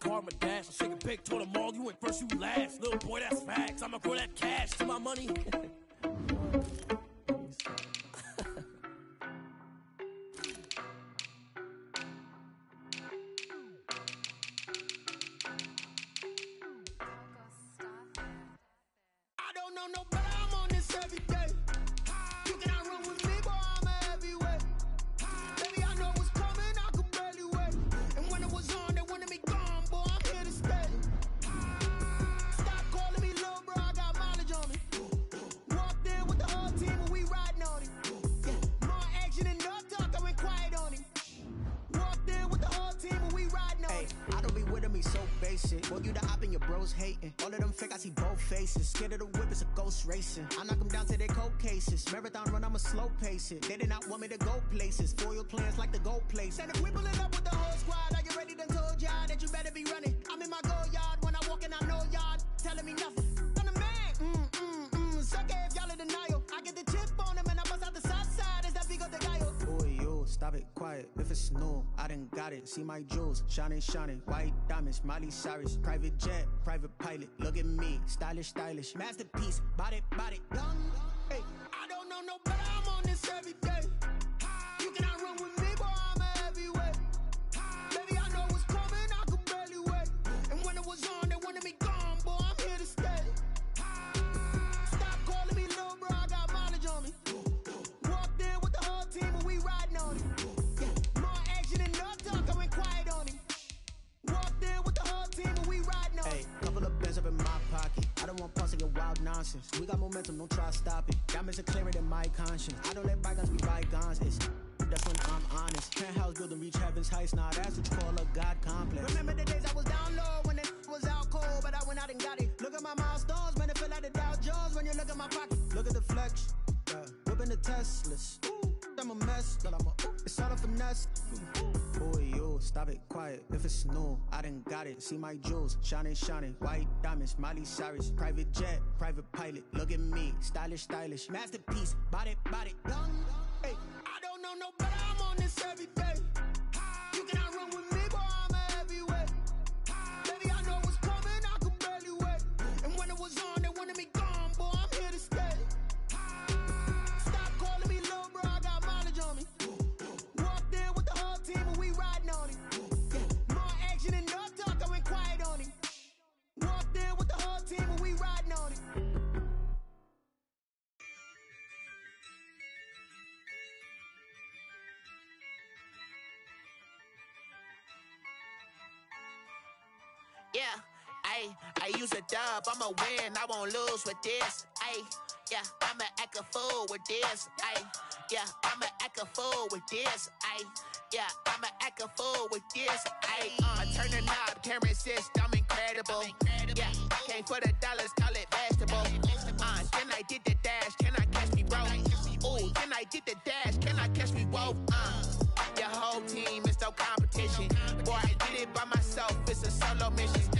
car, my dash. I shake a big, told them all, you went first, you last. Little boy, that's facts. I'ma grow that cash to my money. See my jewels, shining, shining. White diamonds, Miley Cyrus. Private jet, private pilot. Look at me, stylish, stylish. Masterpiece, body, body. Young, hey. Nonsense. We got momentum, don't try to stop it. Diamonds are clearer than my conscience. I don't let bygones be bygones. It's that's when I'm honest. Penthouse building reach heaven's heights. Now that's what you call a God complex. Remember the days I was down low when it was out cold, but I went out and got it. Look at my milestones, man, it feel like the Dow Jones when you look at my pocket. Look at the flex. Yeah. Whipping the Teslas. I'm a mess, but I'm a. It's all a finesse. Boy, yo, stop it, quiet. If it's new, I done got it. See my jewels, shining, shining. White diamonds, Miley Cyrus. Private jet, private pilot. Look at me, stylish, stylish. Masterpiece, body, body. Young, hey. I don't know no better, I'm on this every day. Ayy, I use a dub, I'ma win, I won't lose with this. Ayy, yeah, I'ma act a fool with this. Ayy, yeah, I'ma act a fool with this. Ayy, yeah, I'ma act a fool with this. Ayy, uh, turn the knob, camera assist, I'm incredible. Yeah, came for the dollars, call it vegetable. Uh, then I did the dash, can I catch me, bro? Ooh, then I did the dash, can I catch me, whoa? Uh, your whole team is no competition. Boy, I did it by myself, it's a solo mission.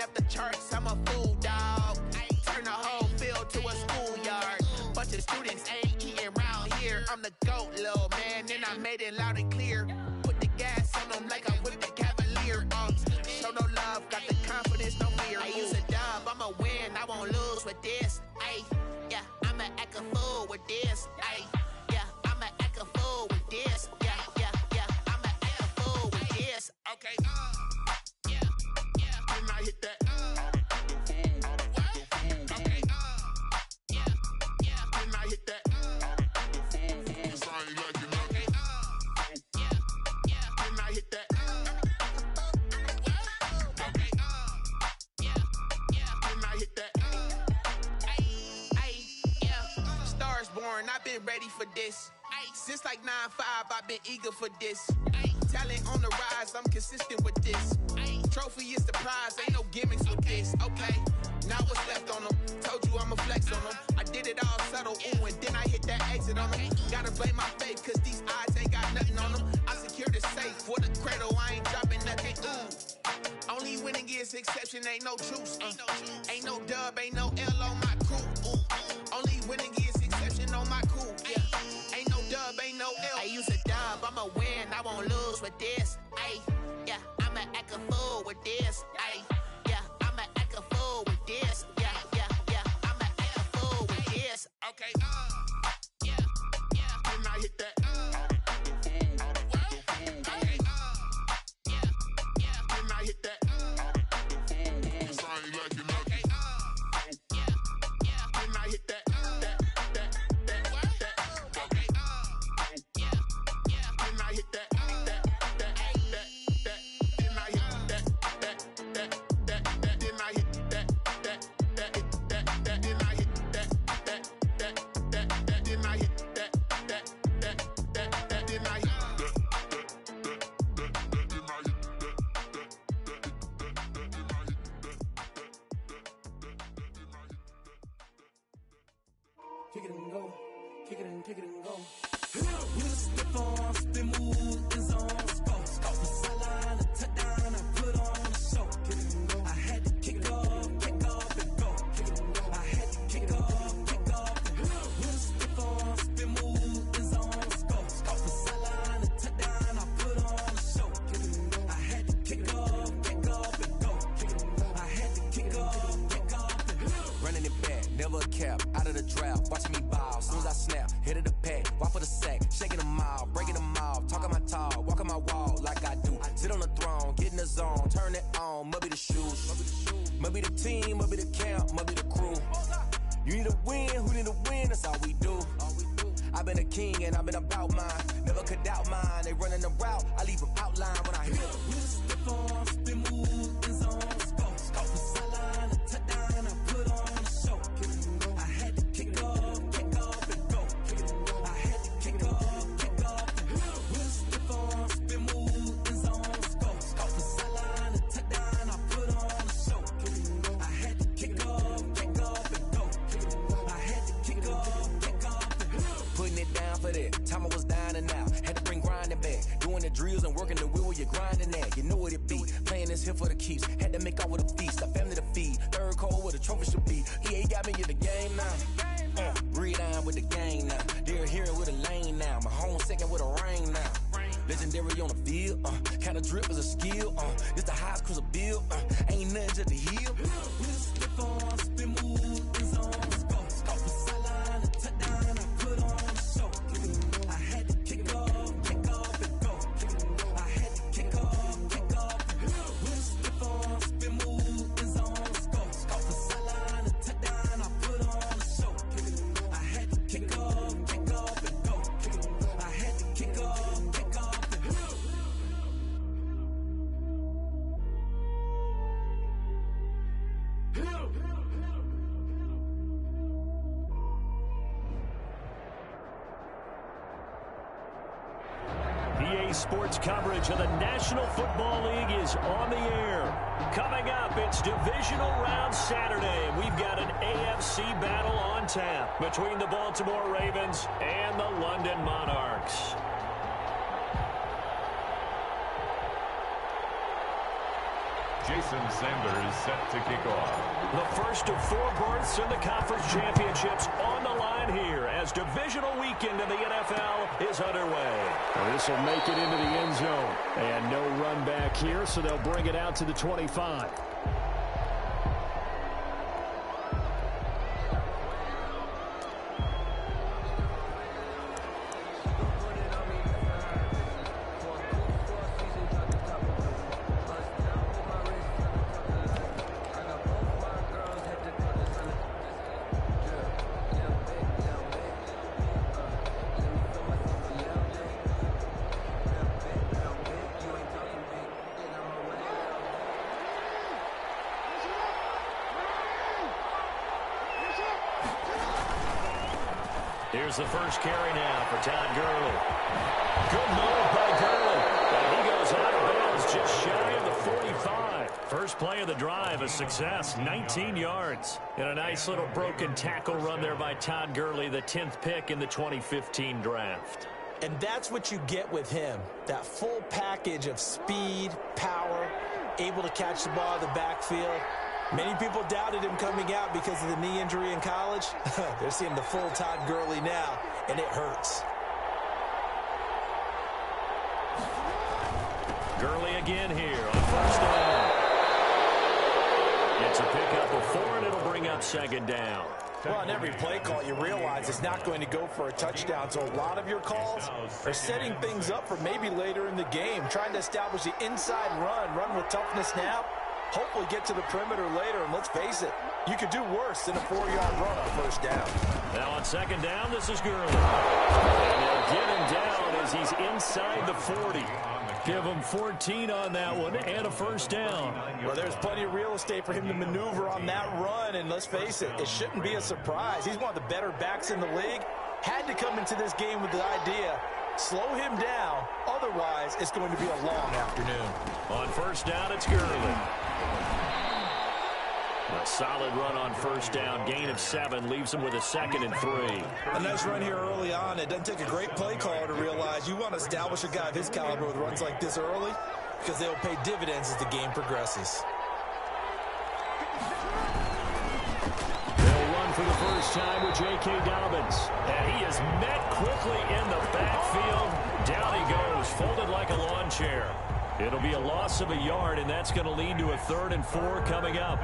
Up the charts, I'm a fool, dog. Turn the whole field to a schoolyard. Bunch of students ain't eating round here. I'm the GOAT, little man, and I made it loud for this. Since like 9-5, I've been eager for this. Talent on the rise, I'm consistent with this. Trophy is the prize, ain't no gimmicks with this. Okay, now what's left on them? Told you I'ma flex on them. I did it all subtle, ooh, and then I hit that exit on them. Gotta blame my faith, cause these odds ain't got nothing on them. I secure the safe for the cradle, I ain't dropping nothing. Ooh. Only winning is exception, ain't no truce. Uh, ain't no dub, ain't no L on my crew. Ooh. Only winning is I use a dub, I'ma win, I won't lose with this. Ayy, yeah, I'ma act a fool with this. Ay, yeah, I'ma act a fool with this. Yeah, yeah, yeah, I'ma act a fool with this. Okay, uh, yeah, yeah. Then I hit that. Kick it and go. Kick it and kick it and go. Running drills and working the wheel where you're grinding at. You know what it be. Playing this here for the keeps. Had to make out with a feast. A family to feed. Third cold where the trophy should be. EA got me in the game now. Uh, breathe on with the game now. They're hearing with a lane now. My home second with a rain now. Legendary on the field, uh, kind of drip is a skill, uh, this the highest cruiser bill, uh, ain't nothing just the hill. To the 25. Here's the first carry now for Todd Gurley. Good move by Gurley. And he goes out of bounds just shy of the 45. First play of the drive, a success, 19 yards. And a nice little broken tackle run there by Todd Gurley, the 10th pick in the 2015 draft. And that's what you get with him. That full package of speed, power, able to catch the ball in the backfield. Many people doubted him coming out because of the knee injury in college. They're seeing the full Todd Gurley now, and it hurts. Gurley again here on first down. It's a pickup of four, and it'll bring up second down. Well, on every play call, you realize it's not going to go for a touchdown. So a lot of your calls are setting things up for maybe later in the game, trying to establish the inside run, run with toughness now, hopefully get to the perimeter later. And let's face it, you could do worse than a four-yard run on first down. Now on second down, this is Gurley. And they'll get him down as he's inside the 40. Give him 14 on that one and a first down. Well, there's plenty of real estate for him to maneuver on that run, and let's face it, it shouldn't be a surprise. He's one of the better backs in the league. Had to come into this game with the idea, slow him down, otherwise it's going to be a long afternoon. On first down, it's Gurley. A solid run on first down. Gain of seven leaves him with a second and three. A nice run here early on. It doesn't take a great play caller to realize you want to establish a guy of his caliber with runs like this early because they'll pay dividends as the game progresses. They'll run for the first time with J.K. Dobbins. And he is met quickly in the backfield. Down he goes, folded like a lawn chair. It'll be a loss of a yard, and that's going to lead to a third and four coming up.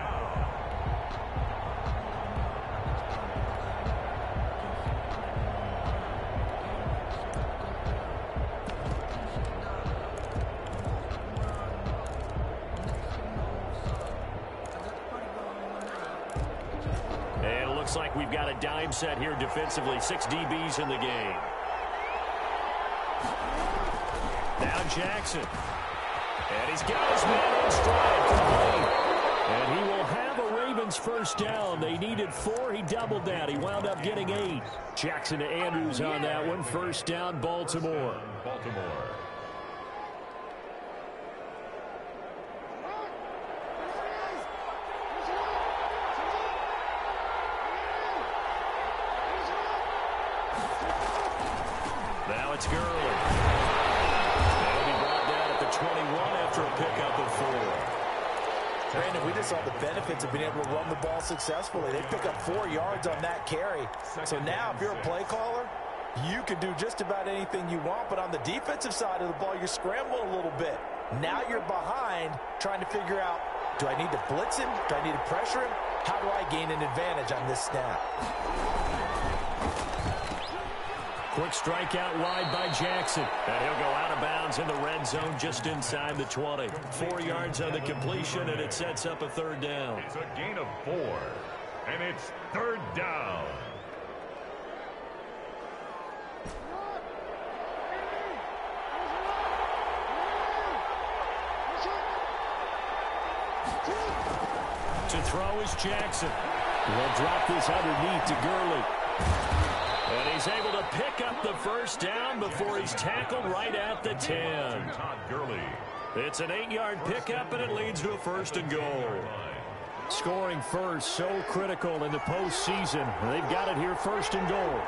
Defensively. Six DBs in the game. Now Jackson. And he's got his man on stride. And he will have a Ravens first down. They needed four. He doubled that. He wound up getting eight. Jackson to Andrews on that one. First down, Baltimore. Baltimore. Now it's Gurley. They'll be brought down at the 21 after a pickup of four. Brandon, we just saw the benefits of being able to run the ball successfully. They pick up four yards on that carry. So now if you're a play caller, you can do just about anything you want. But on the defensive side of the ball, you're scrambling a little bit. Now you're behind trying to figure out, do I need to blitz him? Do I need to pressure him? How do I gain an advantage on this snap? Quick strike out wide by Jackson. And he'll go out of bounds in the red zone just inside the 20. Four yards on the completion, and it sets up a third down. It's a gain of four. And it's third down. To throw is Jackson. He'll drop this underneath to Gurley. And he's able to pick up the first down before he's tackled right at the 10. Todd Gurley. It's an eight-yard pickup, and it leads to a first and goal. Scoring first, so critical in the postseason. They've got it here first and goal.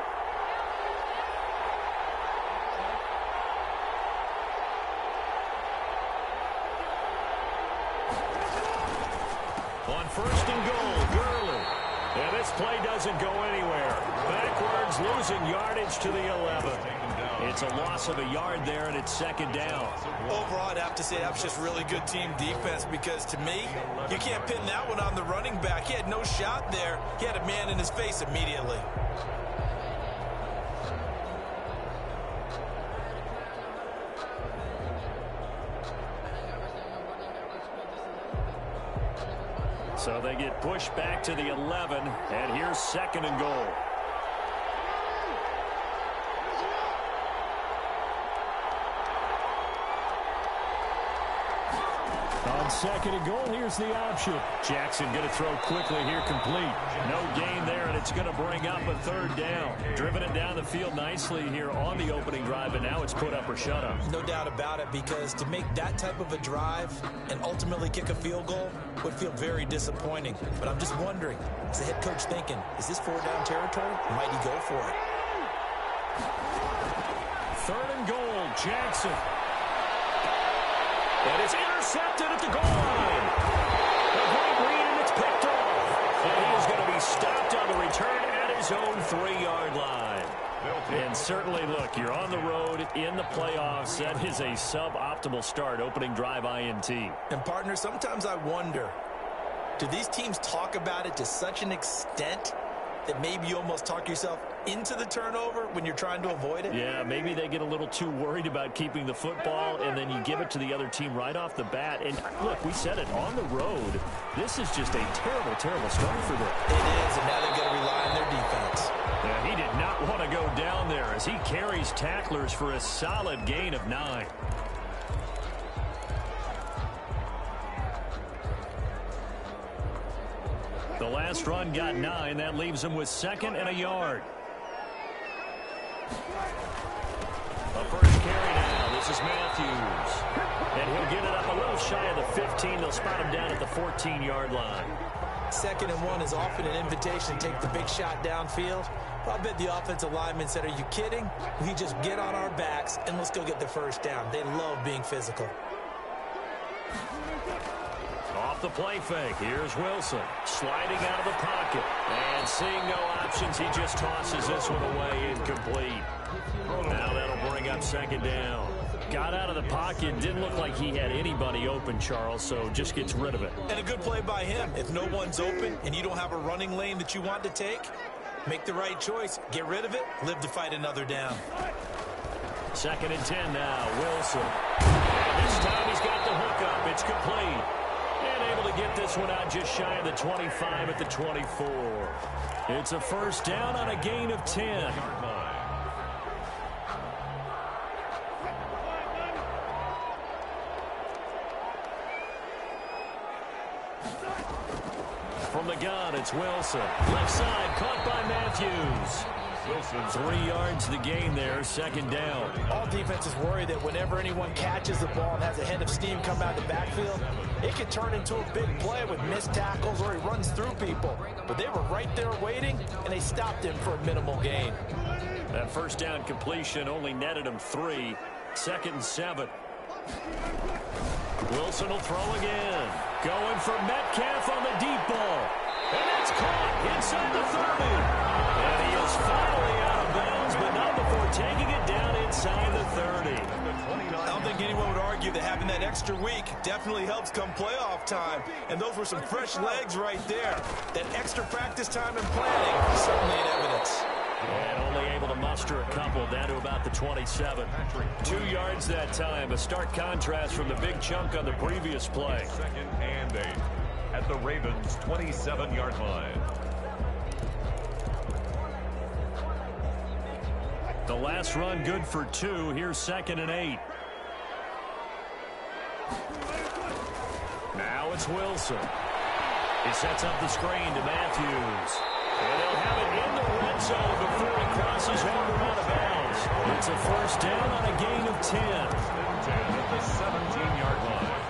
On first and goal, Gurley. And this play doesn't go anywhere. Losing yardage to the 11. It's a loss of a yard there, and it's second down. Overall, I'd have to say that was just really good team defense because to me, you can't pin that one on the running back. He had no shot there. He had a man in his face immediately. So they get pushed back to the 11, and here's second and goal. On second and goal, here's the option. Jackson going to throw quickly here, complete. No gain there, and it's going to bring up a third down. Driven it down the field nicely here on the opening drive, and now it's put up or shut up. No doubt about it, because to make that type of a drive and ultimately kick a field goal would feel very disappointing. But I'm just wondering, is the head coach thinking, is this four down territory? Might he go for it? Third and goal, Jackson. And it's intercepted at the goal line. A great read, and it's picked off. And he is going to be stopped on the return at his own three-yard line. And certainly, look, you're on the road in the playoffs. That is a suboptimal start, opening drive INT. And partner, sometimes I wonder, Do these teams talk about it to such an extent that maybe you almost talk yourself into the turnover when you're trying to avoid it? Yeah, maybe they get a little too worried about keeping the football, and then you give it to the other team right off the bat. And look, we said it, on the road, this is just a terrible, terrible start for them. It is, and now they're going to rely on their defense. Yeah, he did not want to go down there as he carries tacklers for a solid gain of nine. The last run got nine. That leaves him with second and a yard. A first carry now. This is Matthews. And he'll get it up a little shy of the 15. They'll spot him down at the 14-yard line. Second and one is often an invitation to take the big shot downfield. I bet the offensive linemen said, are you kidding? We just get on our backs and let's go get the first down. They love being physical. Off the play fake. Here's Wilson sliding out of the pocket. And seeing no options, he just tosses this one away incomplete. Now that'll bring up second down. Got out of the pocket. Didn't look like he had anybody open, Charles, so just gets rid of it. And a good play by him. If no one's open and you don't have a running lane that you want to take, make the right choice. Get rid of it. Live to fight another down. Second and 10 now. Wilson. This time he's got the hook up. It's complete. To get this one out just shy of the 25 at the 24. It's a first down on a gain of 10. From the gun, it's Wilson. Left side, caught by Matthews. Wilson. Three yards the gain there, second down. All defenses worry that whenever anyone catches the ball and has a head of steam come out of the backfield, it could turn into a big play with missed tackles or he runs through people. But they were right there waiting, and they stopped him for a minimal gain. That first down completion only netted him three. Second and seven. Wilson will throw again. Going for Metcalf on the deep ball. And that's caught inside the 30. And is finally out of bounds, but not before taking it down inside the 30. I don't think anyone would argue that having that extra week definitely helps come playoff time. And those were some fresh legs right there. That extra practice time and planning certainly in evidence. And only able to muster a couple down to about the 27. Two yards that time. A stark contrast from the big chunk on the previous play. Second and eight at the Ravens' 27-yard line. The last run good for two. Here's second and eight. Now it's Wilson. He sets up the screen to Matthews. And they'll have it in the red zone before he crosses over out of bounds. It's a first down on a gain of 10. 10 at the 17-yard line.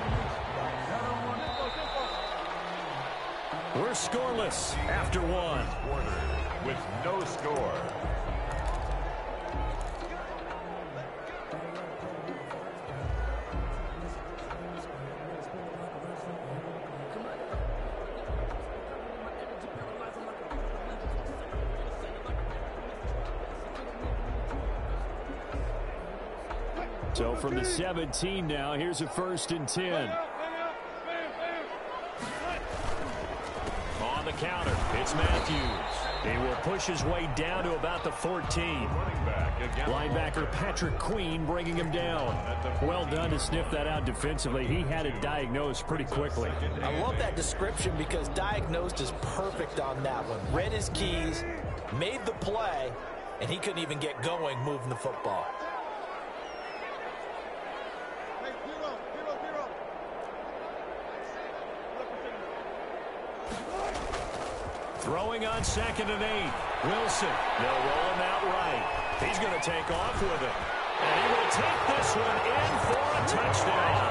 We're scoreless after one. With no score. 17 now, here's a first and 10. On the counter, it's Matthews. He will push his way down to about the 14. Linebacker Patrick Queen bringing him down. Well done to sniff that out defensively. He had it diagnosed pretty quickly. I love that description because diagnosed is perfect on that one. Read his keys, made the play, and he couldn't even get going moving the football. Throwing on second and eight. Wilson. They'll roll him out right. He's going to take off with it. And he will take this one in for a touchdown.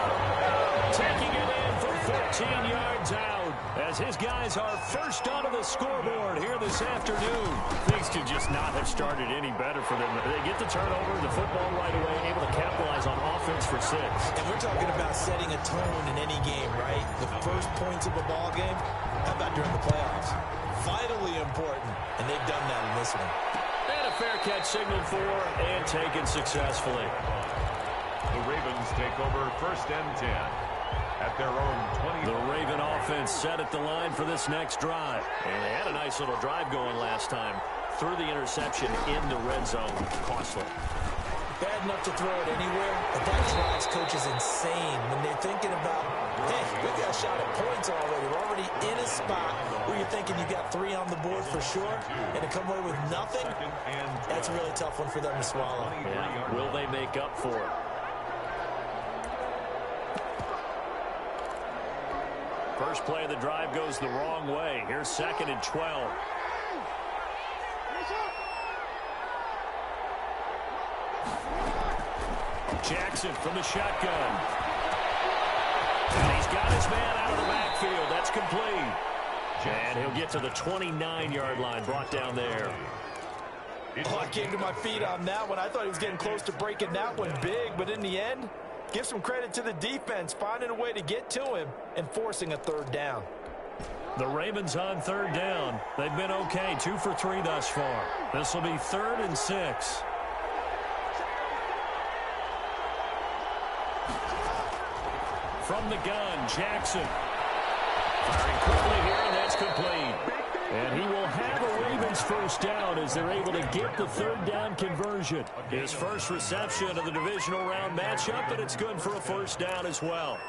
Taking it in for 14 yards out as his guys are first onto the scoreboard here this afternoon. Things could just not have started any better for them. They get the turnover, the football right away, able to capitalize on offense for six. And we're talking about setting a tone in any game, right? The first points of a ball game. How about during the playoffs? Vitally important, and they've done that in this one. And a fair catch signaled for and taken successfully. The Ravens take over first and 10 at their own 20. The Raven offense offense set at the line for this next drive. And they had a nice little drive going last time. Through the interception in the red zone. Costly. Bad enough to throw it anywhere, but that drives coaches insane when they're thinking about, hey, we got a shot at points already. We're already in a spot where you're thinking you've got three on the board for sure, and to come away with nothing, that's a really tough one for them to swallow. Yeah. Will they make up for it? First play of the drive goes the wrong way. Here's second and 12. Jackson from the shotgun. And he's got his man out of the backfield. That's complete. And he'll get to the 29-yard line, brought down there. Oh, I came to my feet on that one. I thought he was getting close to breaking that one big, but in the end, give some credit to the defense, finding a way to get to him and forcing a third down. The Ravens on third down. They've been okay, two for three thus far. This will be third and six. From the gun, Jackson. Firing quickly here, and that's complete. And he will have a Ravens first down as they're able to get the third down conversion. His first reception of the divisional round matchup, and it's good for a first down as well.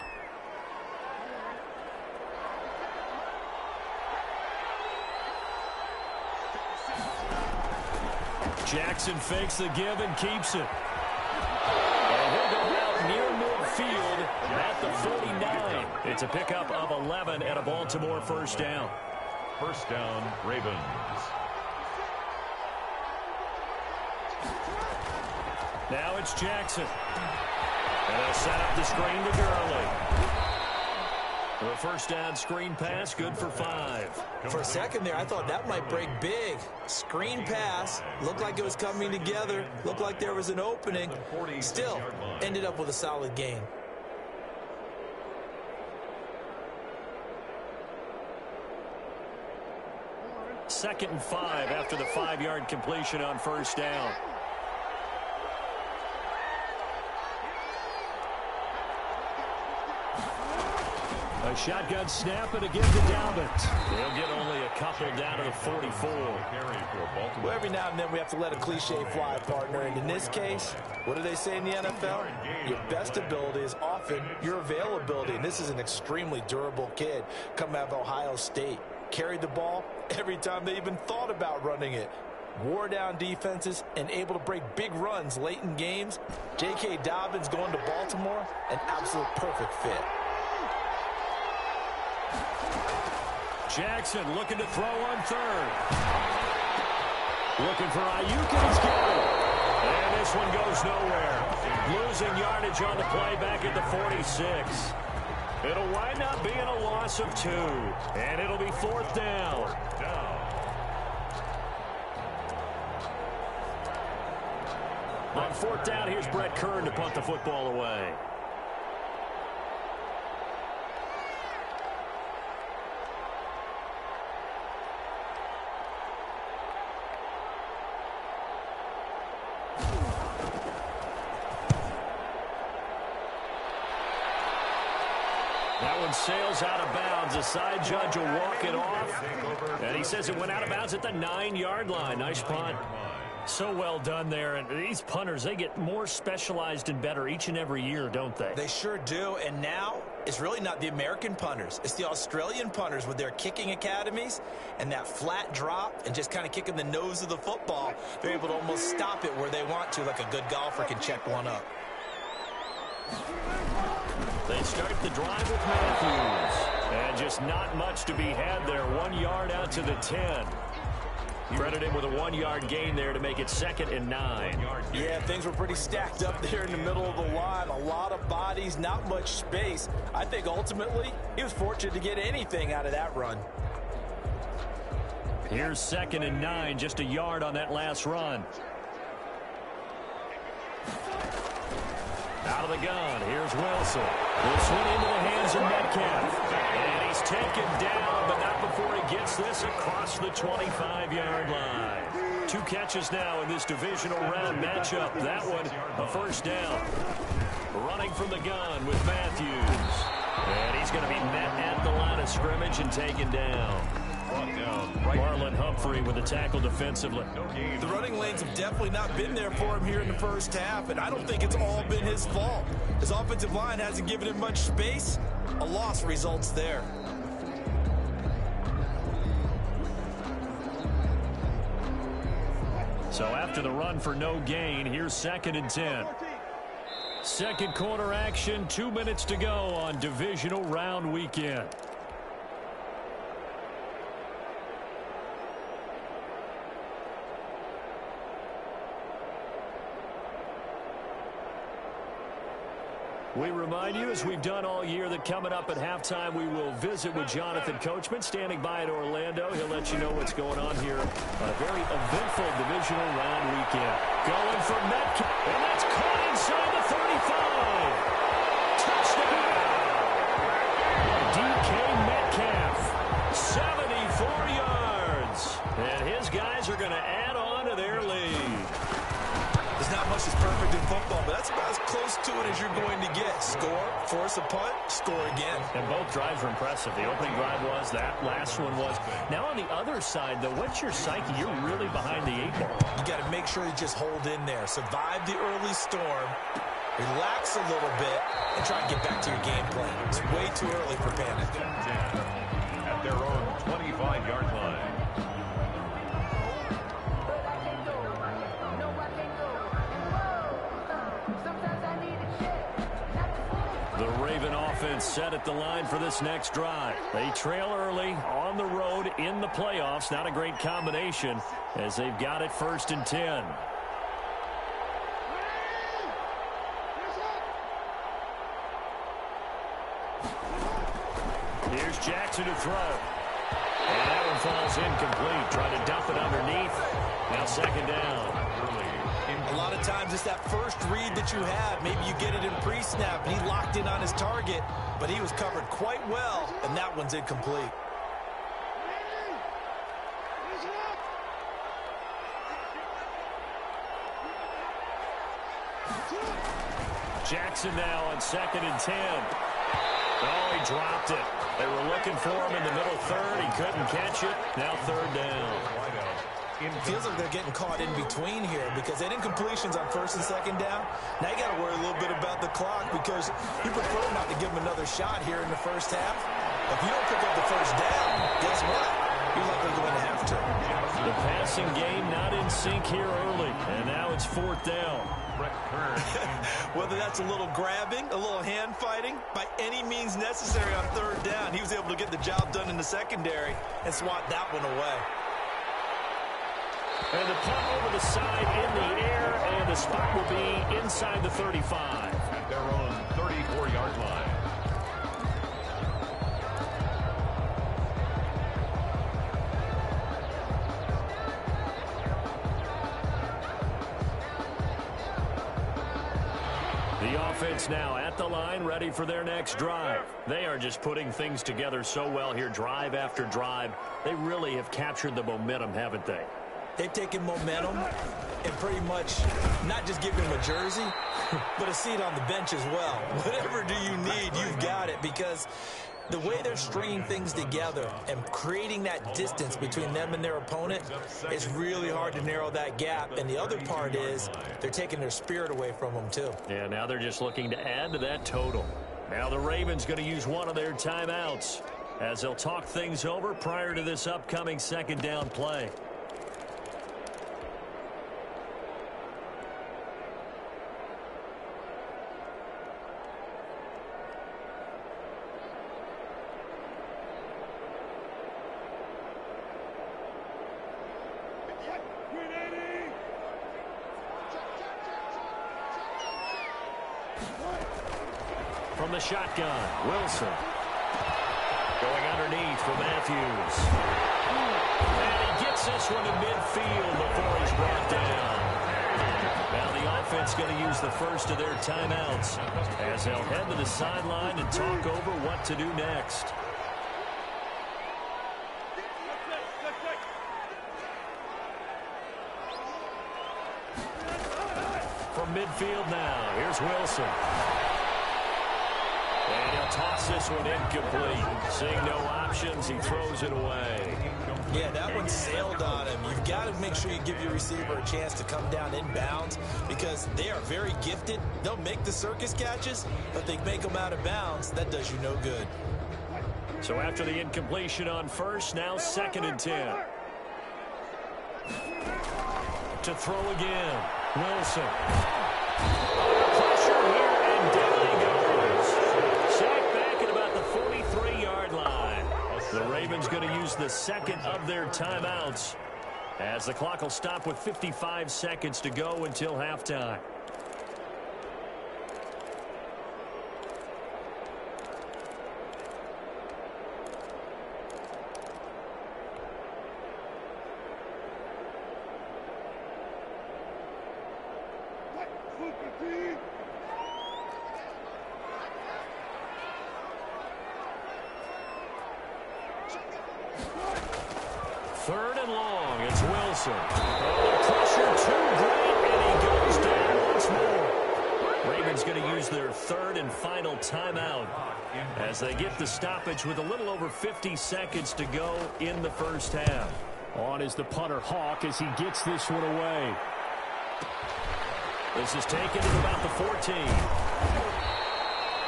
Jackson fakes the give and keeps it. Midfield at the 49. It's a pickup of 11 and a Baltimore first down. First down, Ravens. Now it's Jackson. And they'll set up the screen to Gurley. The first down screen pass, good for five. For a second there, I thought that might break big. Screen pass, looked like it was coming together, looked like there was an opening. Still, ended up with a solid gain. Second and five after the five-yard completion on first down. A shotgun snap and again to Dalvin. They'll get only a couple down to the 44. Well, every now and then we have to let a cliche fly, partner. And in this case, what do they say in the NFL? Your best ability is often your availability. And this is an extremely durable kid coming out of Ohio State. Carried the ball every time they even thought about running it. Wore down defenses and able to break big runs late in games. J.K. Dobbins going to Baltimore, an absolute perfect fit. Jackson looking to throw on third. Looking for Aiyuk and he's got it. And this one goes nowhere. Losing yardage on the play back at the 46. It'll wind up being a loss of two. And it'll be fourth down. On fourth down, here's Brett Kern to punt the football away. That one sails out of bounds. The side judge will walk it off. And he says it went out of bounds at the nine-yard line. Nice punt. So well done there. And these punters, they get more specialized and better each and every year, don't they? They sure do. And now it's really not the American punters. It's the Australian punters with their kicking academies and that flat drop and just kind of kicking the nose of the football. They're able to almost stop it where they want to like a good golfer can check one up. They start the drive with Matthews. And just not much to be had there. One yard out to the 10. Credit him with a one-yard gain there to make it second and nine. Yeah, things were pretty stacked up there in the middle of the line. A lot of bodies, not much space. I think ultimately he was fortunate to get anything out of that run. Here's second and nine, just a yard on that last run. Out of the gun, here's Wilson. This one into the hands of Metcalf. And he's taken down, but not before he gets this across the 25-yard line. Two catches now in this divisional round matchup. That one, a first down. running from the gun with Matthews. And he's going to be met at the line of scrimmage and taken down. Marlon Humphrey with a tackle defensively. The running lanes have definitely not been there for him here in the first half, and I don't think it's all been his fault. His offensive line hasn't given him much space. A loss results there. So after the run for no gain, here's second and 10. Second quarter action, two minutes to go on divisional round weekend. We remind you, as we've done all year, that coming up at halftime, we will visit with Jonathan Coachman, standing by at Orlando. He'll let you know what's going on here on a very eventful divisional round weekend. Going for Metcalf, to it as you're going to get. Score, force a punt, score again. And both drives were impressive. The opening drive was, that last one was. Now on the other side, though, what's your psyche? You're really behind the eight ball. You got to make sure you just hold in there. Survive the early storm, relax a little bit, and try and get back to your game plan. It's way too early for panic. At their own 25-yard line. Offense set at the line for this next drive. They trail early on the road in the playoffs. Not a great combination as they've got it first and 10. Here's Jackson to throw. And that one falls incomplete. Trying to dump it underneath. Now second down. A lot of times it's that first read that you have. Maybe you get it in pre-snap, and he locked in on his target, but he was covered quite well, and that one's incomplete. Jackson now on second and 10. Oh, he dropped it. They were looking for him in the middle third. He couldn't catch it. Now third down. It feels like they're getting caught in between here because they didn't completions on first and second down. Now you got to worry a little bit about the clock because you prefer not to give them another shot here in the first half. If you don't pick up the first down, guess what? You're likely going to have to. The passing game not in sync here early. And now it's fourth down. Whether that's a little grabbing, a little hand fighting, by any means necessary on third down, he was able to get the job done in the secondary and swat that one away. And the punt over the side in the air, and the spot will be inside the 35. At their own 34-yard line. The offense now at the line, ready for their next drive. They are just putting things together so well here, drive after drive. They really have captured the momentum, haven't they? They've taken momentum and pretty much not just give him a jersey, but a seat on the bench as well. Whatever do you need, you've got it because the way they're stringing things together and creating that distance between them and their opponent, it's really hard to narrow that gap. And the other part is they're taking their spirit away from them, too. Yeah, now they're just looking to add to that total. Now the Ravens going to use one of their timeouts as they'll talk things over prior to this upcoming second down play. Shotgun, Wilson. Going underneath for Matthews. And he gets this one to midfield before he's brought down. Now the offense going to use the first of their timeouts as they'll head to the sideline and talk over what to do next. From midfield now, here's Wilson. Toss this one incomplete. Seeing no options, he throws it away. Yeah, that one sailed on him. You've got to make sure you give your receiver a chance to come down inbounds because they are very gifted. They'll make the circus catches, but they make them out of bounds. That does you no good. So after the incompletion on first, now second and ten. To throw again. Wilson. The second of their timeouts as the clock will stop with 55 seconds to go until halftime. Third and long. It's Wilson. Oh, pressure too great, and he goes down once more. Ravens going to use their third and final timeout as they get the stoppage with a little over 50 seconds to go in the first half. On is the punter Hawk as he gets this one away. This is taken to about the 14.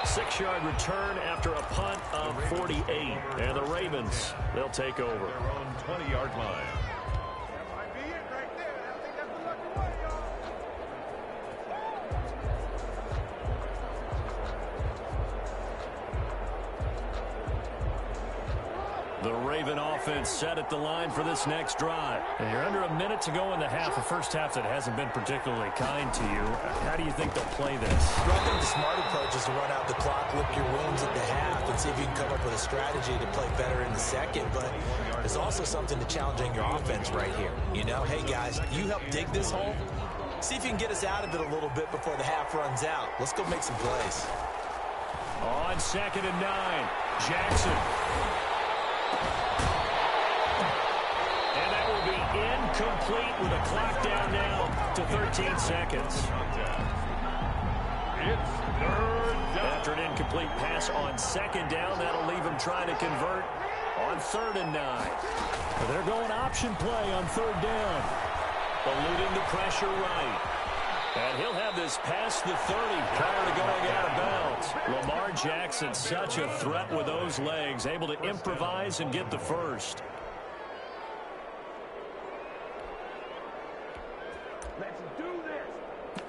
Six-yard return after a punt of 48. And the Ravens, they'll take over. Their own 20-yard line. Set at the line for this next drive. And you're under a minute to go in the half, a first half that hasn't been particularly kind to you. How do you think they'll play this? Well, I think the smart approach is to run out the clock, lick your wounds at the half, and see if you can come up with a strategy to play better in the second. But there's also something to challenging your offense right here. You know, hey, guys, you help dig this hole. See if you can get us out of it a little bit before the half runs out. Let's go make some plays. On second and nine, Jackson. Incomplete with a clock down now to 13 seconds. After an incomplete pass on second down, that'll leave him trying to convert on third and nine. They're going option play on third down. Eluding the pressure right. And he'll have this past the 30 prior to going out of bounds. Lamar Jackson, such a threat with those legs, able to improvise and get the first. Let's do this.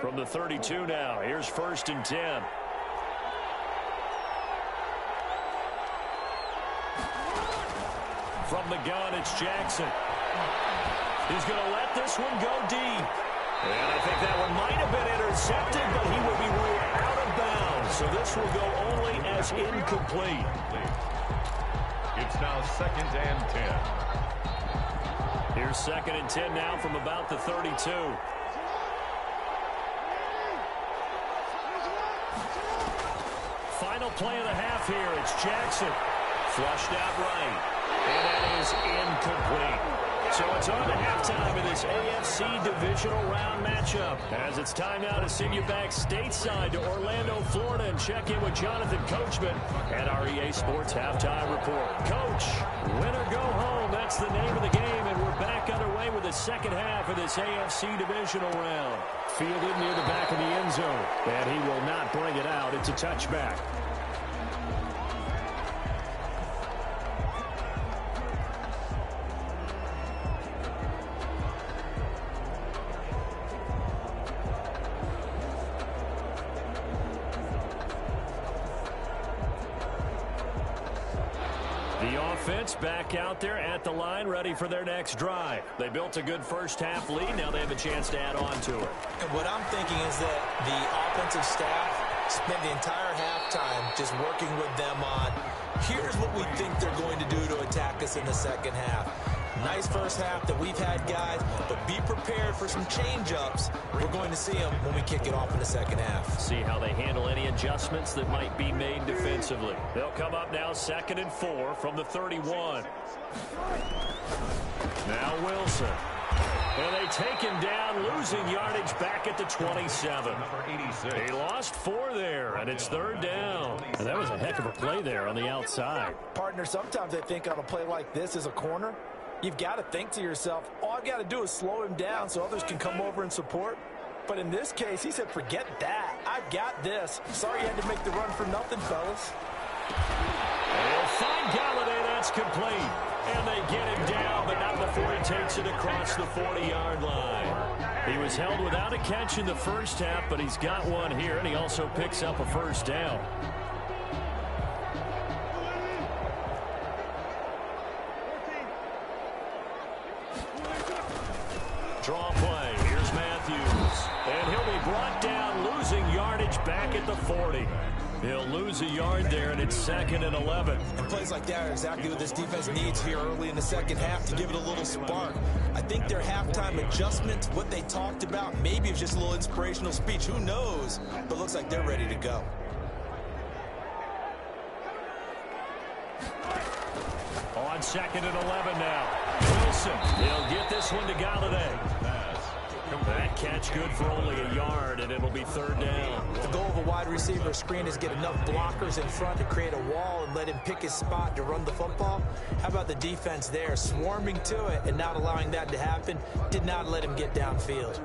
From the 32 now, here's first and 10. From the gun, it's Jackson. He's going to let this one go deep. And I think that one might have been intercepted, but he will be ruled out of bounds. So this will go only as incomplete. It's now second and 10. Here's second and 10 now from about the 32. Play of the half here. It's Jackson. Flushed out right. And that is incomplete. So it's on to halftime in this AFC divisional round matchup. As it's time now to send you back stateside to Orlando, Florida, and check in with Jonathan Coachman at our EA Sports Halftime Report. Coach, win or go home, that's the name of the game, and we're back underway with the second half of this AFC divisional round. Fielded near the back of the end zone. And he will not bring it out. It's a touchback. The offense back out there at the line, ready for their next drive. They built a good first half lead. Now they have a chance to add on to it. And what I'm thinking is that the offensive staff spent the entire halftime just working with them on here's what we think they're going to do to attack us in the second half. Nice first half that we've had, guys, but be prepared for some change-ups. We're going to see them when we kick it off in the second half. See how they handle any adjustments that might be made defensively. They'll come up now second and four from the 31. Now Wilson. And they take him down, losing yardage back at the 27. They lost four there, and it's third down. And that was a heck of a play there on the outside. Partner, sometimes I think on a play like this as a corner, you've got to think to yourself, all I've got to do is slow him down so others can come over and support. But in this case, he said, forget that. I've got this. Sorry you had to make the run for nothing, fellas. They'll find Golladay. That's complete. And they get him down, but not before he takes it across the 40-yard line. He was held without a catch in the first half, but he's got one here, and he also picks up a first down. Draw play. Here's Matthews. And he'll be brought down, losing yardage back at the 40. He'll lose a yard there, and it's second and 11. And plays like that are exactly what this defense needs here early in the second half to give it a little spark. I think their halftime adjustment, what they talked about, maybe it's just a little inspirational speech. Who knows? But looks like they're ready to go. On second and 11 now. Wilson, he'll get this one to Golladay. That catch good for only a yard, and it'll be third down. The goal of a wide receiver screen is get enough blockers in front to create a wall and let him pick his spot to run the football. How about the defense there, swarming to it and not allowing that to happen? Did not let him get downfield.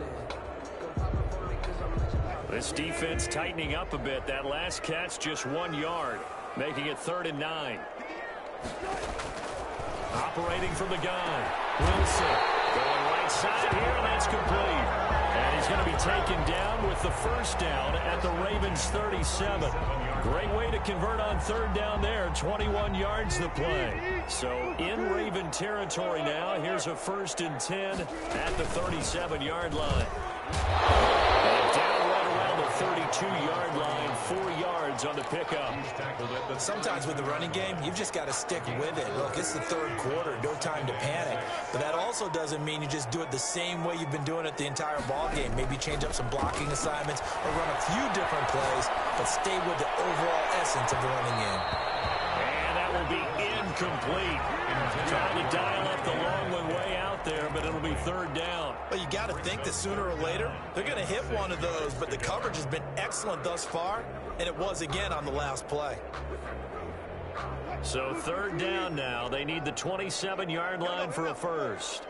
This defense tightening up a bit. That last catch just one yard, making it third and nine. Operating from the gun. Wilson going right side here, and that's complete. And he's going to be taken down with the first down at the Ravens 37. Great way to convert on third down there. 21 yards the play. So in Raven territory now. Here's a first and 10 at the 37-yard line. And down right around the 32-yard line. Four yards on the pickup. Sometimes with the running game, you've just got to stick with it. Look, it's the third quarter, no time to panic. But that also doesn't mean you just do it the same way you've been doing it the entire ball game. Maybe change up some blocking assignments or run a few different plays, but stay with the overall essence of the running game. And that will be incomplete. Trying to dial up the long one way out there, but it'll be third down. But you got to think that sooner or later, they're going to hit one of those, but the coverage has been excellent thus far, and it was again on the last play. So third down now. They need the 27-yard line for a first.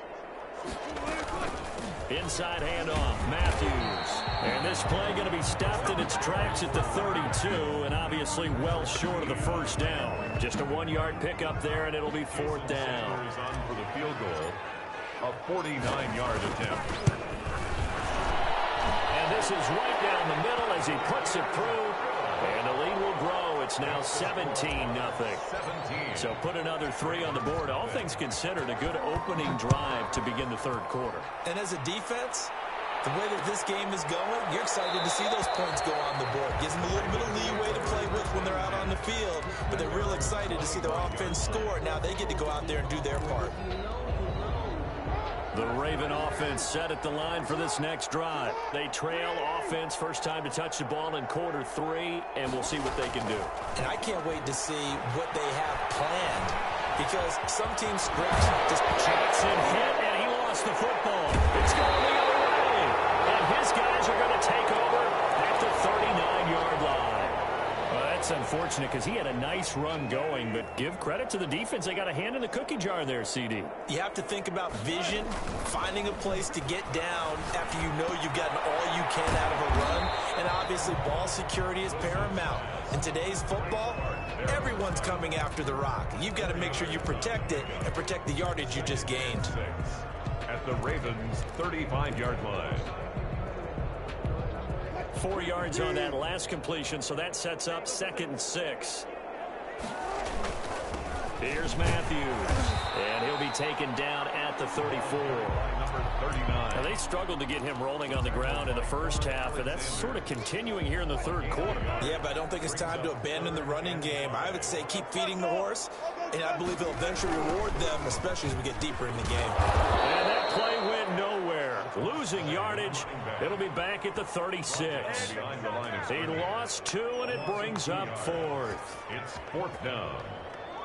Inside handoff, Matthews. And this play going to be stopped in its tracks at the 32, and obviously well short of the first down. Just a one-yard pickup there, and it'll be fourth down. for the field goal, a 49-yard attempt. And this is right down the middle as he puts it through. And the lead will grow. It's now 17 nothing. So put another three on the board. All things considered, a good opening drive to begin the third quarter. And as a defense, the way that this game is going, you're excited to see those points go on the board. Gives them a little bit of leeway to play with when they're out on the field. But they're real excited to see their offense score. Now they get to go out there and do their part. The Raven offense set at the line for this next drive. They trail offense first time to touch the ball in quarter three, and we'll see what they can do. And I can't wait to see what they have planned because some teams script just Jackson hit, and he lost the football. It's going the other way, and his guys are going to take over at the 39-yard line. Well, that's unfortunate because he had a nice run going, but give credit to the defense. They got a hand in the cookie jar there, CD. You have to think about vision, finding a place to get down after you know you've gotten all you can out of a run, and obviously ball security is paramount. In today's football, everyone's coming after the rock. You've got to make sure you protect it and protect the yardage you just gained. At the Ravens' 35-yard line. Four yards on that last completion, so that sets up second and six. Here's Matthews, and he'll be taken down at the 34. Now, they struggled to get him rolling on the ground in the first half, and that's sort of continuing here in the third quarter. Yeah, but I don't think it's time to abandon the running game. I would say keep feeding the horse, and I believe he'll eventually reward them, especially as we get deeper in the game. And that play went nowhere. Losing yardage. It'll be back at the 36. They lost two, and it brings up fourth. It's fourth down.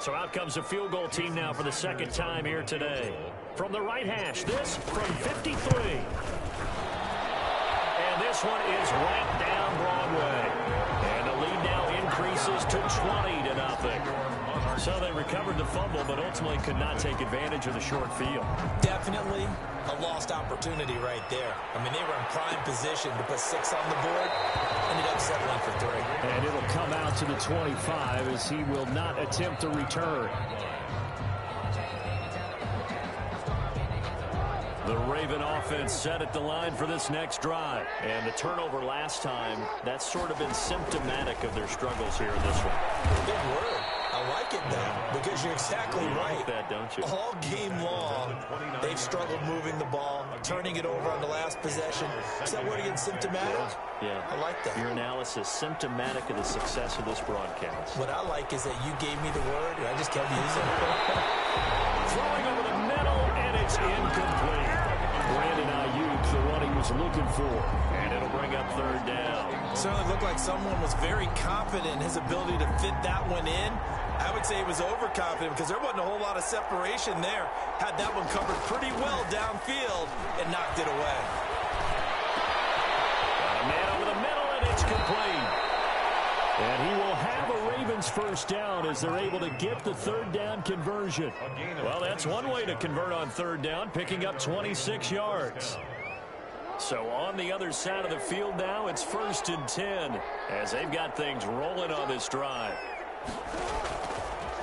So out comes a field goal team now for the second time here today. From the right hash, this from 53. And this one is right down Broadway. And the lead now increases to 20 to nothing. So they recovered the fumble, but ultimately could not take advantage of the short field. Definitely a lost opportunity right there. I mean, they were in prime position to put six on the board. Ended up settling for three. And it'll come out to the 25 as he will not attempt to return. The Raven offense set at the line for this next drive. And the turnover last time, that's sort of been symptomatic of their struggles here in this one. Word. I like it, because you're exactly right. that, don't you? All game long, they've struggled moving the ball, turning it over on the last possession. Is that word again, symptomatic? Yeah. I like that. Your analysis symptomatic of the success of this broadcast. What I like is that you gave me the word, and I just kept using it. Throwing over the middle, and it's incomplete. Brandon Aiyuk, the one he was looking for. And it'll bring up third down. Certainly looked like someone was very confident in his ability to fit that one in. I would say he was overconfident because there wasn't a whole lot of separation there. Had that one covered pretty well downfield and knocked it away. Got a man over the middle, and it's complete. And he will have a Ravens first down as they're able to get the third down conversion. Well, that's one way to convert on third down, picking up 26 yards. So on the other side of the field now, it's first and 10 as they've got things rolling on this drive.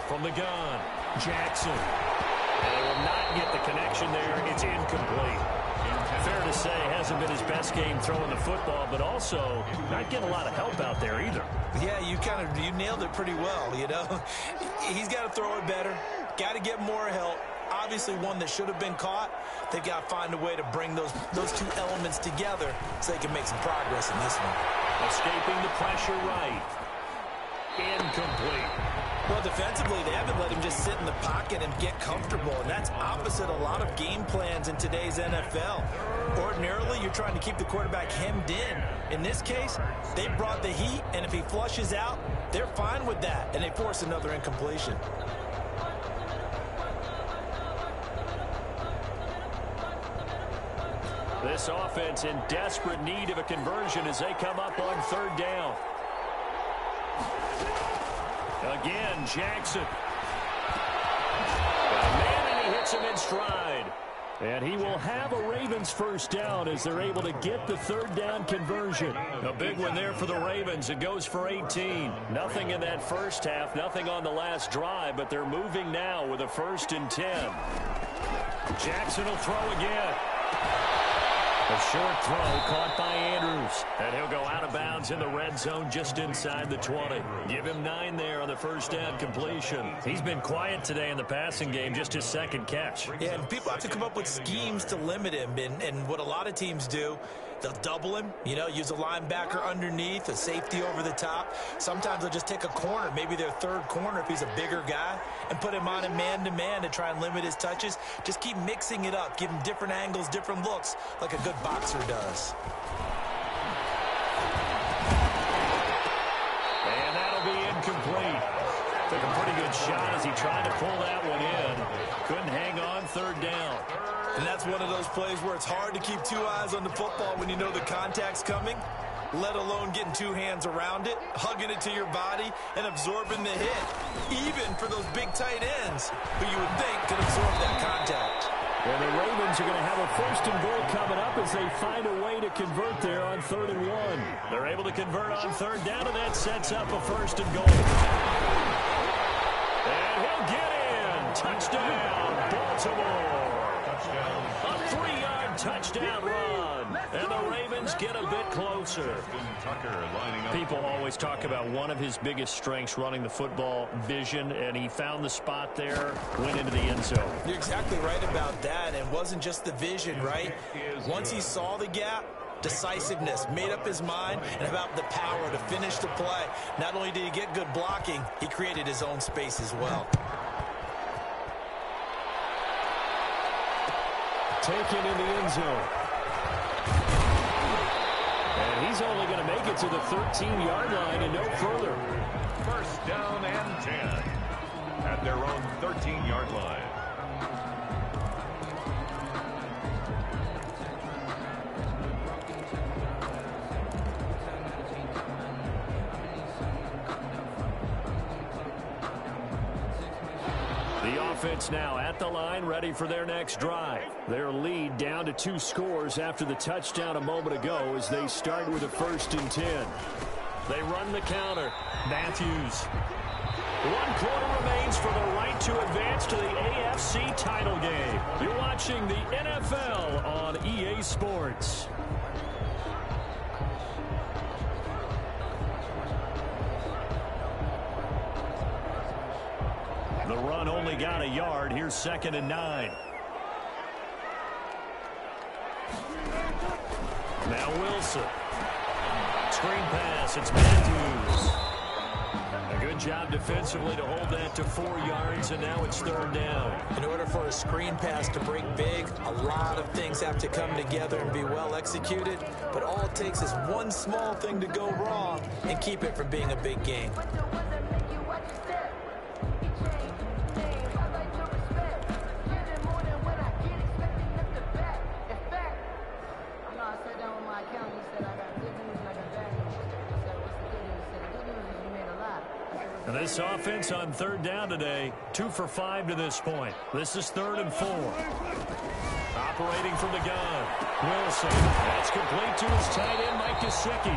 From the gun, Jackson. And they will not get the connection there. It's incomplete. Fair to say, hasn't been his best game throwing the football, but also not getting a lot of help out there either. Yeah, you kind of you nailed it pretty well, you know. He's got to throw it better. Got to get more help. Obviously one that should have been caught. They've got to find a way to bring those those two elements together so they can make some progress in this one. Escaping the pressure right. Incomplete. Well, defensively, they haven't let him just sit in the pocket and get comfortable, and that's opposite a lot of game plans in today's NFL. Ordinarily, you're trying to keep the quarterback hemmed in. In this case, they brought the heat, and if he flushes out, they're fine with that, and they force another incompletion. This offense in desperate need of a conversion as they come up on third down. Again, Jackson. Got a man, and he hits him in stride. And he will have a Ravens first down as they're able to get the third down conversion. A big one there for the Ravens. It goes for 18. Nothing in that first half, nothing on the last drive, but they're moving now with a first and 10. Jackson will throw again. A short throw caught by Andrews. And he'll go out of bounds in the red zone just inside the 20. Give him nine there on the first down completion. He's been quiet today in the passing game, just his second catch. Yeah, and people have to come up with schemes to limit him. And, and what a lot of teams do, they'll double him, you know, use a linebacker underneath, a safety over the top. Sometimes they'll just take a corner, maybe their third corner if he's a bigger guy, and put him on a man-to-man to try and limit his touches. Just keep mixing it up, give him different angles, different looks, like a good boxer does. And that'll be incomplete. Took a pretty good shot as he tried to pull that one in. Couldn't hang on third down. And that's one of those plays where it's hard to keep two eyes on the football when you know the contact's coming, let alone getting two hands around it, hugging it to your body, and absorbing the hit, even for those big tight ends who you would think could absorb that contact. And the Ravens are going to have a first and goal coming up as they find a way to convert there on third and one. They're able to convert on third down, and that sets up a first and goal. He'll get in. Touchdown, Baltimore. A three-yard touchdown run. And the Ravens get a bit closer. People always talk about one of his biggest strengths running the football, vision, and he found the spot there, went into the end zone. You're exactly right about that. It wasn't just the vision, right? Once he saw the gap, decisiveness, made up his mind, and about the power to finish the play. Not only did he get good blocking, he created his own space as well. Taken in the end zone. And he's only going to make it to the 13-yard line and no further. First down and 10 at their own 13-yard line. Offense now at the line, ready for their next drive. Their lead down to two scores after the touchdown a moment ago as they start with a first and 10. They run the counter. Matthews. One quarter remains for the right to advance to the AFC title game. You're watching the NFL on EA Sports. Yard. Here's second and nine. Now Wilson. Screen pass. It's Matthews. A good job defensively to hold that to four yards, and now it's third down. In order for a screen pass to break big, a lot of things have to come together and be well executed, but all it takes is one small thing to go wrong and keep it from being a big game. Today, two for five to this point. This is third and four. Operating from the gun. Wilson. That's complete to his tight end, Mike Gesicki.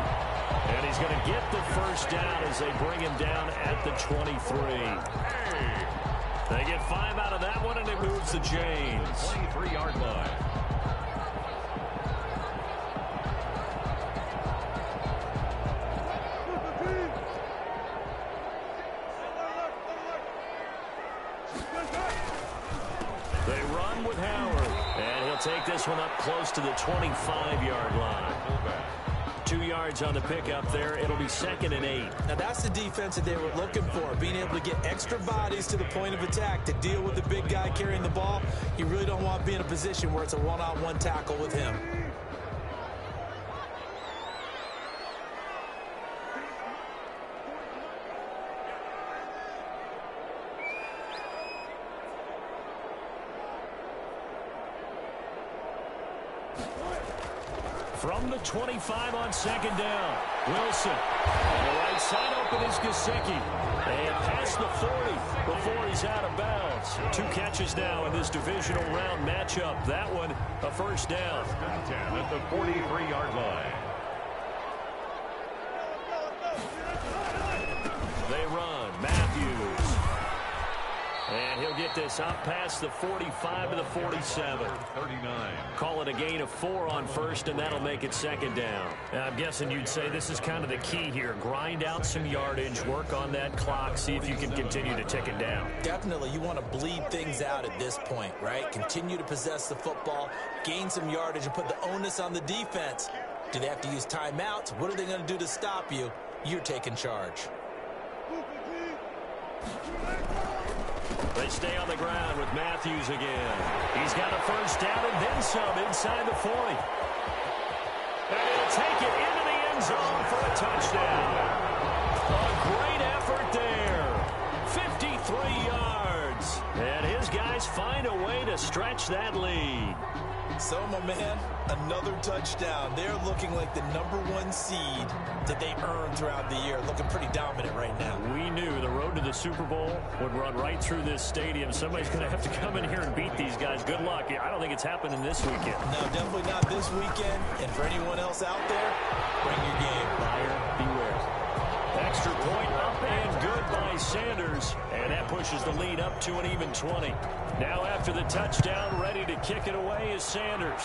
And he's going to get the first down as they bring him down at the 23. They get five out of that one, and it moves the chains. 23-yard line. Take this one up close to the 25-yard line. Two yards on the pickup there. It'll be second and eight. Now that's the defense that they were looking for, being able to get extra bodies to the point of attack to deal with the big guy carrying the ball. You really don't want to be in a position where it's a one-on-one -on -one tackle with him. From the 25 on second down, Wilson. On the right side open is Gesicki. And past the 40 before he's out of bounds. Two catches now in this divisional round matchup. That one, a first down. at the 43-yard line. Get this up past the 45 to the 47. 39. Call it a gain of four on first, and that'll make it second down. And I'm guessing you'd say this is kind of the key here. Grind out some yardage, work on that clock, see if you can continue to tick it down. Definitely, you want to bleed things out at this point, right? Continue to possess the football, gain some yardage, and put the onus on the defense. Do they have to use timeouts? What are they going to do to stop you? You're taking charge. They stay on the ground with Matthews again. He's got a first down and then some inside the 40. And he'll take it into the end zone for a touchdown. A great effort there. 53 yards. And his guys find a way to stretch that lead. So, my man, another touchdown. They're looking like the number one seed that they earned throughout the year. Looking pretty dominant right now. We knew the road to the Super Bowl would run right through this stadium. Somebody's going to have to come in here and beat these guys. Good luck. I don't think it's happening this weekend. No, definitely not this weekend. And for anyone else out there, bring your game. Sanders. And that pushes the lead up to an even 20. Now after the touchdown, ready to kick it away is Sanders.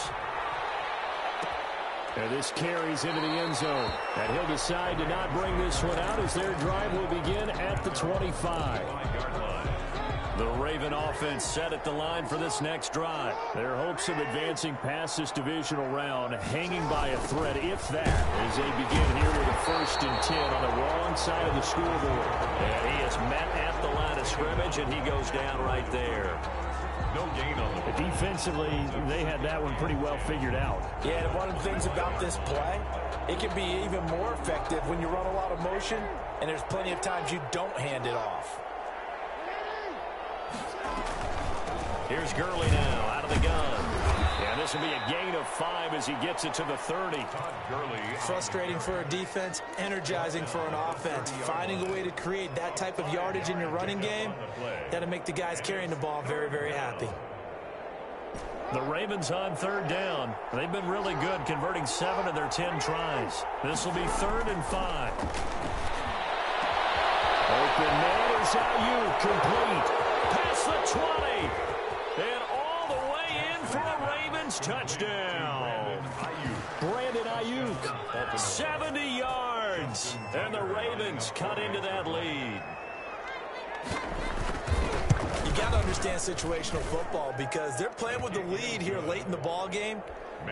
And this carries into the end zone. And he'll decide to not bring this one out as their drive will begin at the 25. The Raven offense set at the line for this next drive. Their hopes of advancing past this divisional round hanging by a thread, if that, as they begin here with a first and 10 on the wrong side of the scoreboard. And he is met at the line of scrimmage, and he goes down right there. No gain on the Defensively, they had that one pretty well figured out. Yeah, and one of the things about this play, it can be even more effective when you run a lot of motion, and there's plenty of times you don't hand it off. Here's Gurley now out of the gun. And this will be a gain of five as he gets it to the 30. Frustrating for a defense, energizing for an offense. Finding a way to create that type of yardage in your running game, that'll make the guys carrying the ball very, very happy. The Ravens on third down. They've been really good converting seven of their ten tries. This will be third and five. Open man is Aiyuk complete. Past the 20. And all the way in for a Ravens touchdown. Brandon Aiyuk, 70 yards. And the Ravens cut into that lead. You got to understand situational football because they're playing with the lead here late in the ball game.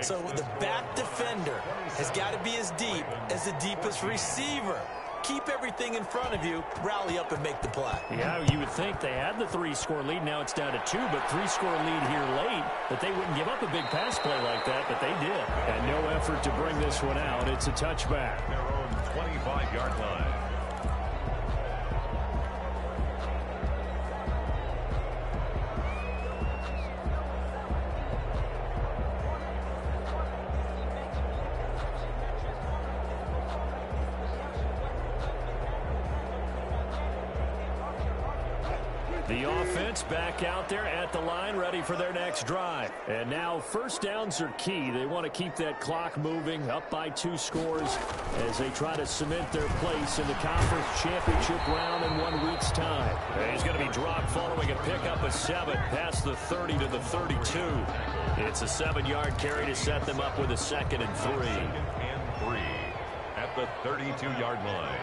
So the back defender has got to be as deep as the deepest receiver. Keep everything in front of you, rally up and make the play. Yeah, you would think they had the three-score lead. Now it's down to two, but three-score lead here late, that they wouldn't give up a big pass play like that, but they did. And no effort to bring this one out. It's a touchback. Their own 25-yard line. At the line, ready for their next drive. And now first downs are key. They want to keep that clock moving, up by two scores, as they try to cement their place in the conference championship round in one week's time. And he's going to be dropped following a pickup of seven, past the 30 to the 32. It's a seven-yard carry to set them up with a second and three. Second and three at the 32-yard line.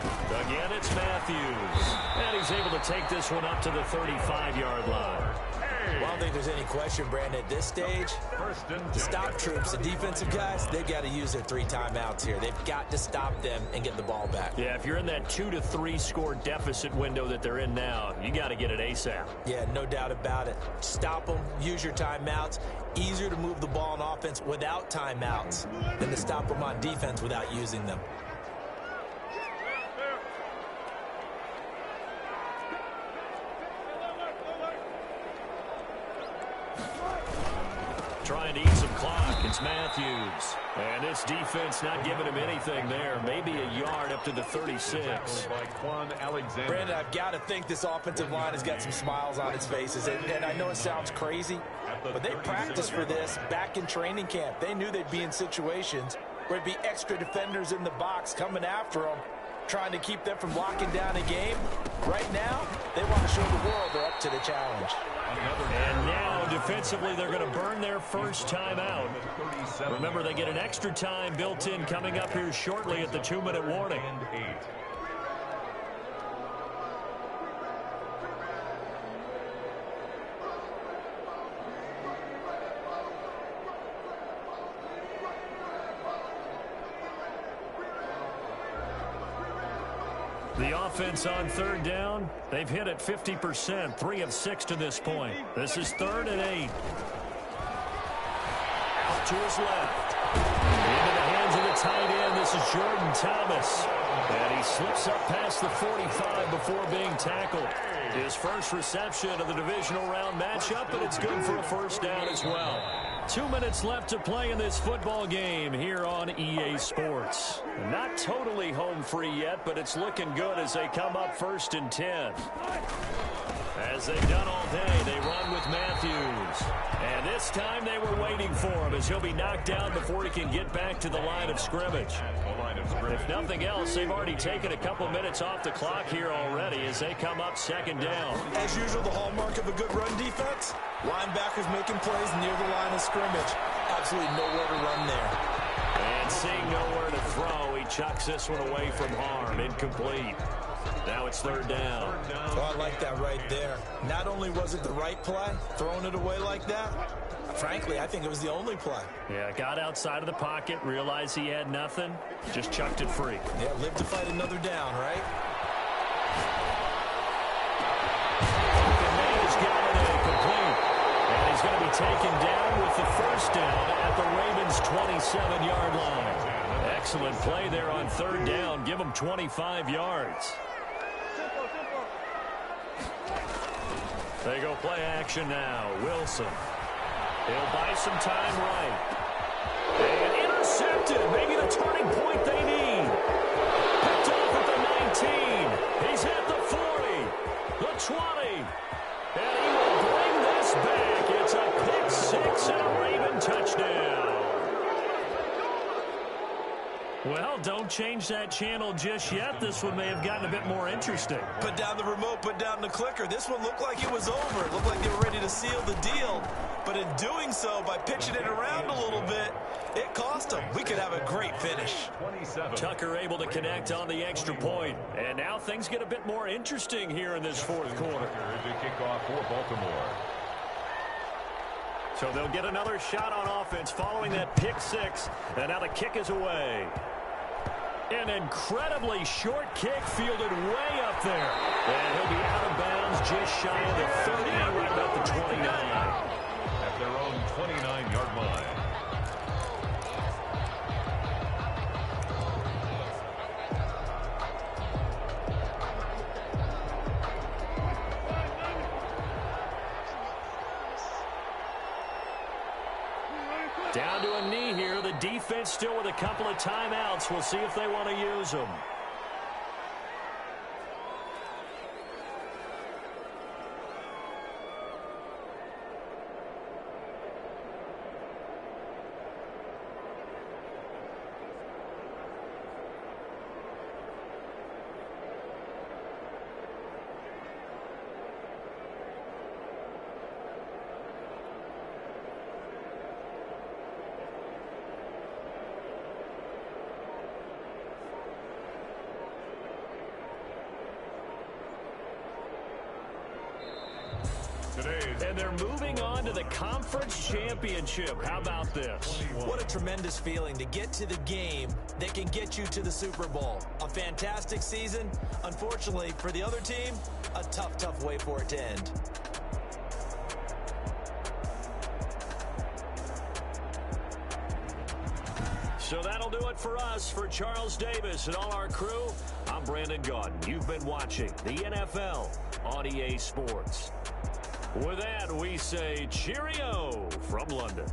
Again, it's Matthews. And he's able to take this one up to the 35-yard line. Well, I don't think there's any question, Brandon, at this stage, the stop troops, the defensive guys, they've got to use their three timeouts here. They've got to stop them and get the ball back. Yeah, if you're in that two to three score deficit window that they're in now, you got to get it ASAP. Yeah, no doubt about it. Stop them, use your timeouts. Easier to move the ball on offense without timeouts than to stop them on defense without using them. Trying to eat some clock. It's Matthews. And this defense not giving him anything there. Maybe a yard up to the 36. By Quan Brandon, I've got to think this offensive line has got some smiles on its faces. And, and I know it sounds crazy, but they practiced for this back in training camp. They knew they'd be in situations where it'd be extra defenders in the box coming after them, trying to keep them from locking down a game. Right now, they want to show the world they're up to the challenge. And now, defensively, they're going to burn their first time out. Remember, they get an extra time built in coming up here shortly at the two-minute warning. On third down, they've hit it 50%, three of six to this point. This is third and eight. Out to his left. Into the hands of the tight end. This is Jordan Thomas. And he slips up past the 45 before being tackled. His first reception of the divisional round matchup, and it's good for a first down as well. Two minutes left to play in this football game here on EA Sports. Not totally home free yet, but it's looking good as they come up first and 10. As they've done all day, they run with Matthews. And this time they were waiting for him as he'll be knocked down before he can get back to the line of scrimmage. The line of scrimmage. If nothing else, they've already taken a couple minutes off the clock here already as they come up second down. As usual, the hallmark of a good run defense, linebackers making plays near the line of scrimmage. Absolutely nowhere to run there. And seeing nowhere to throw, he chucks this one away from harm. Incomplete. Now it's third down. Oh, I like that right there. Not only was it the right play, throwing it away like that, frankly, I think it was the only play. Yeah, got outside of the pocket, realized he had nothing, just chucked it free. Yeah, live to fight another down, right? And he's going to be taken down with the first down at the Ravens' 27-yard line. Excellent play there on third down. Give him 25 yards. They go play action now. Wilson. He'll buy some time right. And intercepted. Maybe the turning point they need. Picked off at the 19. He's at the 40. The 20. And he will bring this back. It's a pick six and a Raven touchdown. Well, don't change that channel just yet. This one may have gotten a bit more interesting. Put down the remote, put down the clicker. This one looked like it was over. It looked like they were ready to seal the deal. But in doing so, by pitching it around a little bit, it cost them. We could have a great finish. Tucker able to connect on the extra point. And now things get a bit more interesting here in this fourth quarter. Kickoff for Baltimore. So they'll get another shot on offense following that pick six. And now the kick is away. An incredibly short kick fielded way up there. And he'll be out of bounds just shy of the 30, right about the 29. At their own 29-yard line. Down to a knee here. The defense still with a couple of timeouts. We'll see if they want to use them. And they're moving on to the conference championship. How about this? What a tremendous feeling to get to the game that can get you to the Super Bowl. A fantastic season. Unfortunately, for the other team, a tough, tough way for it to end. So that'll do it for us. For Charles Davis and all our crew, I'm Brandon Gaudin. You've been watching the NFL on EA Sports. With that, we say cheerio from London.